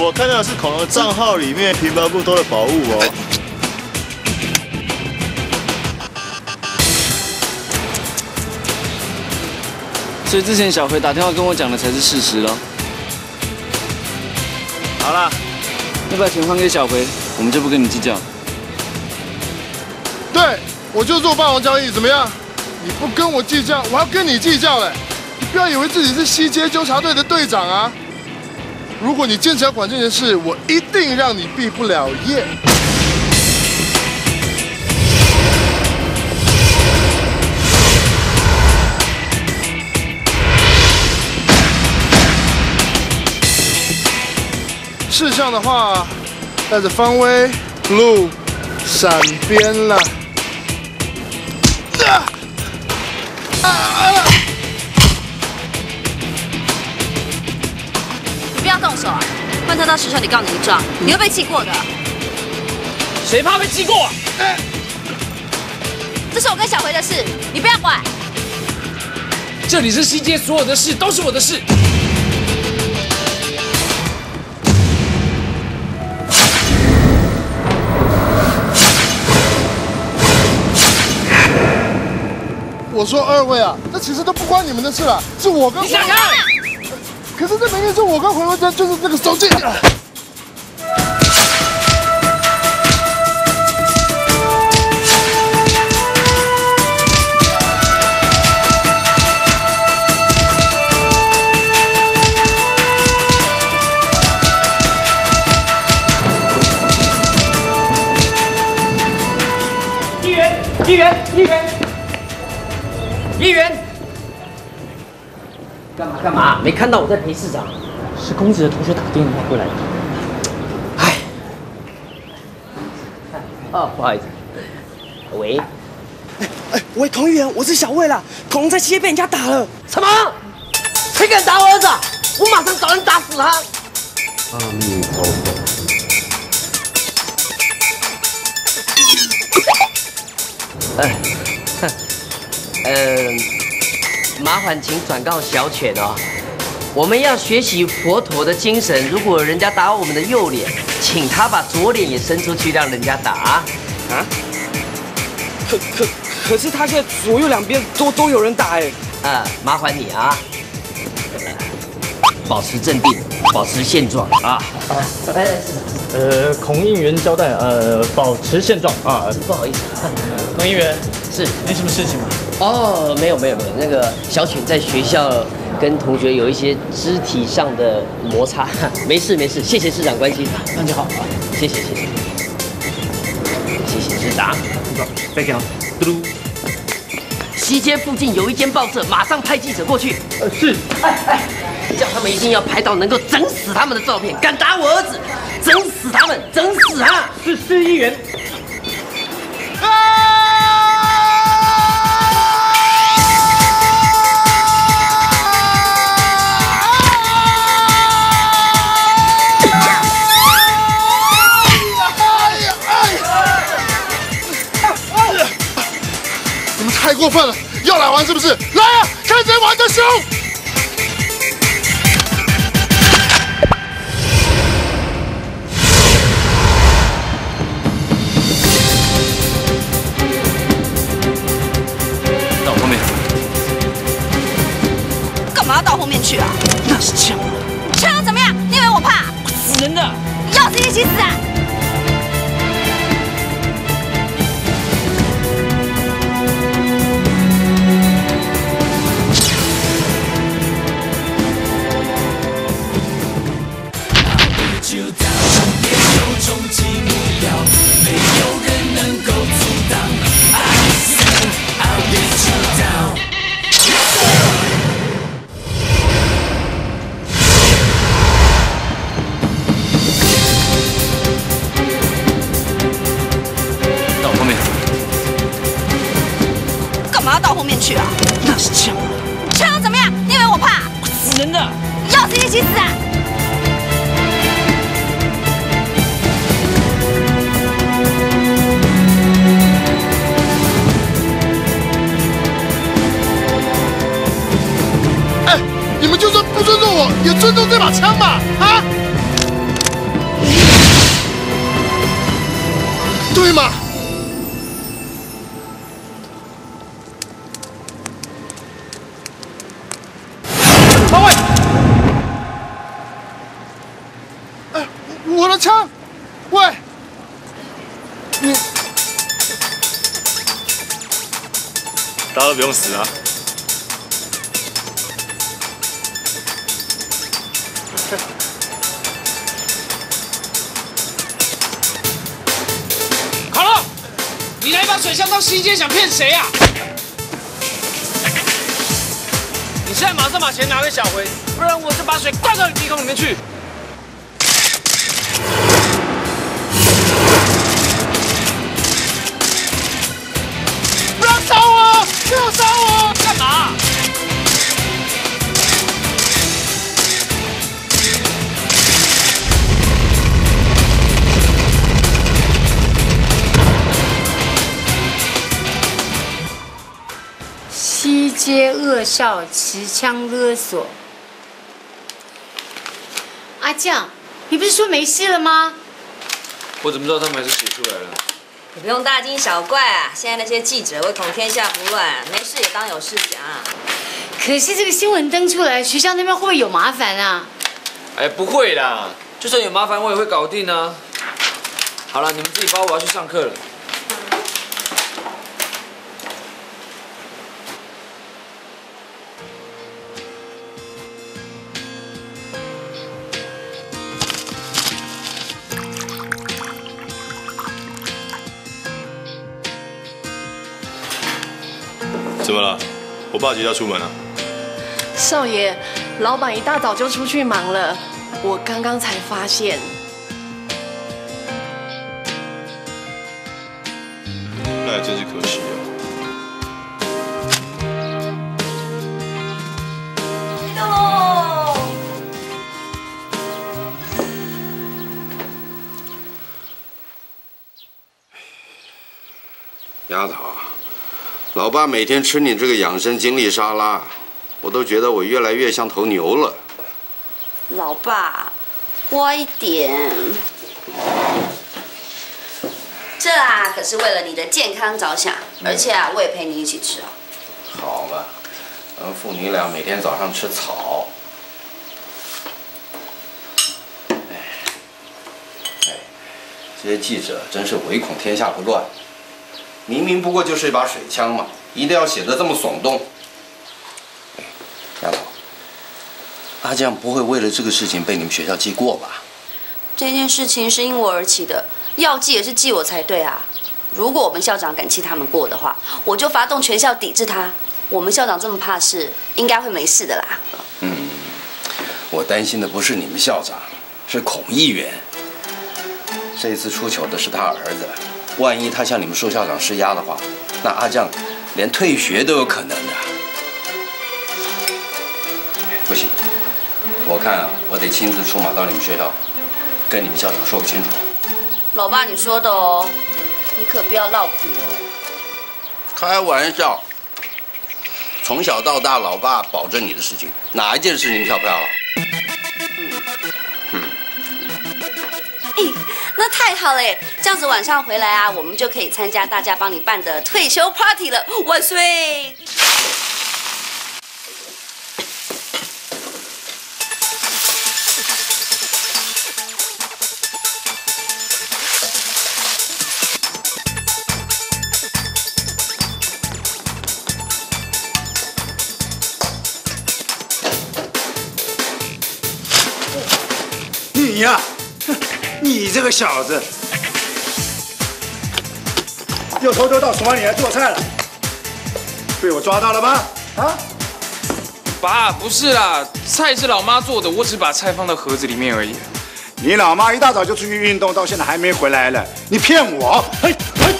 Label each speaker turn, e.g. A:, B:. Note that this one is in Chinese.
A: 我看到的是恐龙的账号里面平白不多的宝物哦。
B: 所以之前小葵打电话跟我讲的才是事实喽。
A: 好了，
B: 要把钱还给小葵，我们就不跟你计较。
C: 对，我就做霸王交易，怎么样？你不跟我计较，我要跟你计较嘞！你不要以为自己是西街纠察队的队长啊！如果你坚持要管这件事，我一定让你毕不了业。事项的话，带着方威，blue，闪边了。啊啊！
D: 不要动手啊！换他到学校里告你一状，你会被记过的。
E: 谁怕被记过啊？
D: 这是我跟小葵的事，你不要管。
E: 这里是西街，所有的事都是我的事。
C: 我说二位啊，这其实都不关你们的事了，是我跟……
E: 你想想，
C: 可是这明明是我跟回文珍，就是那个手机。
E: 议员，议员，
F: 没看到我在陪市长？
E: 是公子的同学打电话过来的。
F: 哎，哦，不好意思。喂，
G: 哎，喂，童议员，我是小魏啦。恐龙在西街被人家打了。
F: 什么？谁敢打我儿子？我马上找人打死他！
H: 阿弥陀佛。
F: 哎，哼，呃，麻烦请转告小犬哦，我们要学习佛陀的精神。如果人家打我们的右脸，请他把左脸也伸出去，让人家打啊！啊？
G: 可可可是他现在左右两边都都有人打哎。
F: 啊，麻烦你啊，保持镇定，保持现状啊！哎，
E: 呃，孔应元交代，呃，保持现状啊。
F: 不好意思，
E: 孔应元
F: 是
E: 没什么事情吗？
F: 哦，没有没有没有，那个小犬在学校跟同学有一些肢体上的摩擦，没事没事，谢谢市长关心，
E: 那就好啊。
F: 谢谢谢谢，谢谢市长。
E: 再见，嘟噜。
F: 西街附近有一间报社，马上派记者过去。
E: 呃，是。
F: 哎哎，叫他们一定要拍到能够整死他们的照片。敢打我儿子，整死他们，整死他！
E: 是是议员。
C: 过分了，要来玩是不是？来啊，看谁玩的凶！
B: 到我后面。
D: 干嘛要到后面去啊？
E: 那是枪，
D: 枪怎么样？你以为我怕？
E: 死人的。
D: 要死一起死啊！
C: 也尊重这把枪吧，啊？对吗？
E: 喂！
C: 哎，我的枪！喂！你！
A: 大家都不用死啊！
G: 好了，你拿一把水箱到西街，想骗谁啊？你现在马上把钱拿给小辉，不然我就把水灌到你鼻孔里面去。
C: 不要杀我！不要杀！
I: 西街恶少持枪勒索。阿酱，你不是说没事了吗？
B: 我怎么知道他们还是写出来了？
D: 你不用大惊小怪啊！现在那些记者唯恐天下不乱，没事也当有事讲。
I: 可是这个新闻登出来，学校那边会不会有麻烦啊？
B: 哎，不会啦，就算有麻烦我也会搞定啊。好了，你们自己包，我要去上课了。
A: 怎么了？我爸急着要出门啊。
J: 少爷，老板一大早就出去忙了，我刚刚才发现。
A: 那还真是可惜啊。
D: 哦，
H: 丫头，老爸每天吃你这个养生精力沙拉，我都觉得我越来越像头牛了。
D: 老爸，乖一点。这啊，可是为了你的健康着想，而且啊，我也陪你一起吃啊。
H: 好了，咱们父女俩每天早上吃草。哎，哎，这些记者真是唯恐天下不乱。明明不过就是一把水枪嘛，一定要写得这么耸动。哎丫头，阿酱不会为了这个事情被你们学校记过吧？
D: 这件事情是因我而起的，要记也是记我才对啊。如果我们校长敢记他们过的话，我就发动全校抵制他。我们校长这么怕事，应该会没事的啦。
H: 嗯，我担心的不是你们校长，是孔议员。这次出糗的是他儿子，万一他向你们苏校长施压的话，那阿酱连退学都有可能的。不行，我看啊，我得亲自出马到你们学校，跟你们校长说个清楚。
D: 老爸，你说的哦，你可不要闹苦哦。
H: 开玩笑，从小到大，老爸保证你的事情，哪一件事情跳票了？
D: 太好了！这样子晚上回来啊，我们就可以参加大家帮你办的退休 party 了，万岁！
K: 你呀、哼你这个小子，又偷偷到厨房里来做菜了，被我抓到了吧？啊？
G: 爸，不是啦，菜是老妈做的，我只把菜放到盒子里面而已。
K: 你老妈一大早就出去运动，到现在还没回来了，你骗我！嘿，嘿